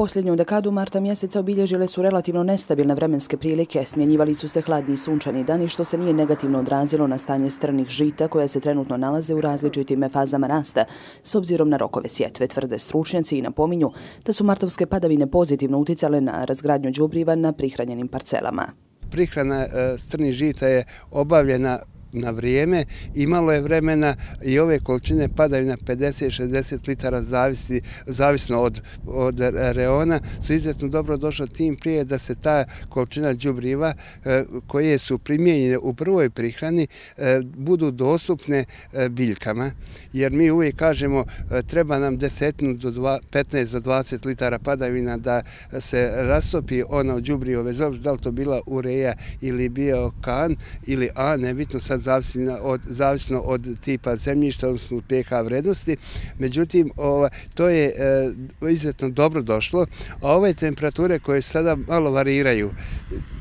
Posljednju dekadu marta mjeseca obilježile su relativno nestabilne vremenske prilike, smjenjivali su se hladni i sunčani dani što se nije negativno odrazilo na stanje strnih žita koja se trenutno nalaze u različitim fazama rasta s obzirom na rokove sjetve tvrde stručnjaci i napominju da su martovske padavine pozitivno uticale na razgradnju džubriva na prihranjenim parcelama. Prihrana e, strnih žita je obavljena na vrijeme, imalo je vremena i ove količine padaju na 50-60 litara zavisi, zavisno od, od reona, su izuzetno dobro došlo tim prije da se ta količina džubriva e, koje su primjenjene u prvoj prihrani e, budu dostupne e, biljkama, jer mi uvijek kažemo treba nam desetinu do 15 do 20 litara padavina da se rastopi ona džubrivo, bez obzira da li to bila ureja ili bio kan ili a, nebitno sad zavisno od, zavisno od tipa zemljišta, odnosno pH vrednosti. Međutim, ova, to je e, izuzetno dobro došlo, a ove temperature koje sada malo variraju,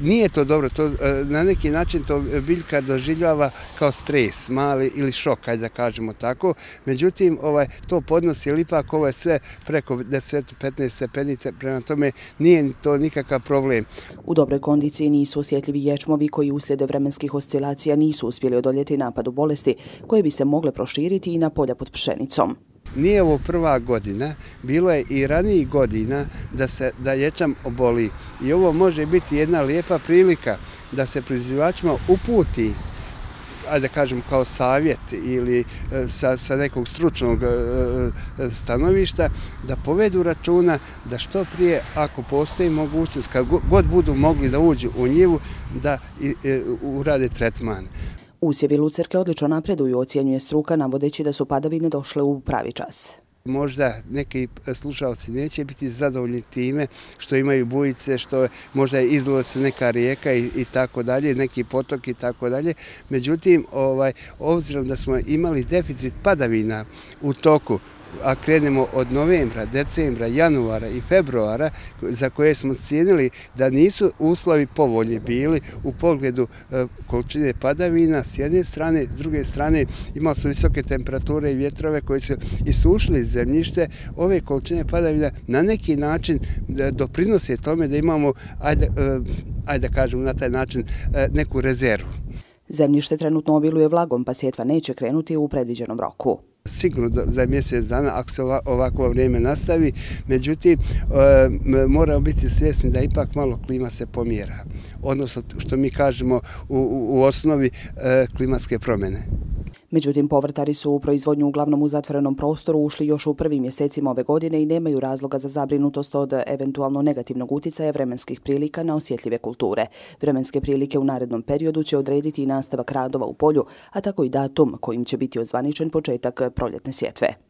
nije to dobro, to, e, na neki način to biljka doživljava kao stres, mali ili šok, ajde da kažemo tako. Međutim, ovaj, to podnosi, ili ipak ovo je sve preko 10-15 stepenice, prema tome nije to nikakav problem. U dobroj kondiciji nisu osjetljivi ječmovi koji uslijede vremenskih oscilacija nisu uspjeli odoljeti napadu bolesti koje bi se mogle proširiti i na polja pod pšenicom. Nije ovo prva godina, bilo je i ranijih godina da se da ječam oboli. I ovo može biti jedna lijepa prilika da se proizvođačima uputi ajde da kažem, kao savjet ili e, sa, sa nekog stručnog e, e, stanovišta, da povedu računa da što prije, ako postoji mogućnost, kad god budu mogli da uđu u njivu, da urade tretman. Usjevi Lucerke odlično napreduju, ocjenjuje struka, navodeći da su padavine došle u pravi čas. Možda neki slušalci neće biti zadovoljni time što imaju bujice, što možda je izlila se neka rijeka i, i tako dalje, neki potok i tako dalje. Međutim, ovaj, obzirom da smo imali deficit padavina u toku a krenemo od novembra, decembra, januara i februara, za koje smo cijenili da nisu uslovi povoljni bili u pogledu e, količine padavina s jedne strane, s druge strane imali su visoke temperature i vjetrove koji su isušili zemljište, ove količine padavina na neki način e, doprinose tome da imamo, ajde, e, ajde kažem na taj način, e, neku rezervu. Zemljište trenutno obiluje vlagom, pa sjetva neće krenuti u predviđenom roku sigurno za mjesec dana ako se ovako vrijeme nastavi. Međutim, e, moramo biti svjesni da ipak malo klima se pomjera. Odnosno, što mi kažemo u, u osnovi e, klimatske promjene. Međutim, povrtari su u proizvodnju uglavnom u zatvorenom prostoru ušli još u prvim mjesecima ove godine i nemaju razloga za zabrinutost od eventualno negativnog uticaja vremenskih prilika na osjetljive kulture. Vremenske prilike u narednom periodu će odrediti i nastavak radova u polju, a tako i datum kojim će biti ozvaničen početak proljetne sjetve.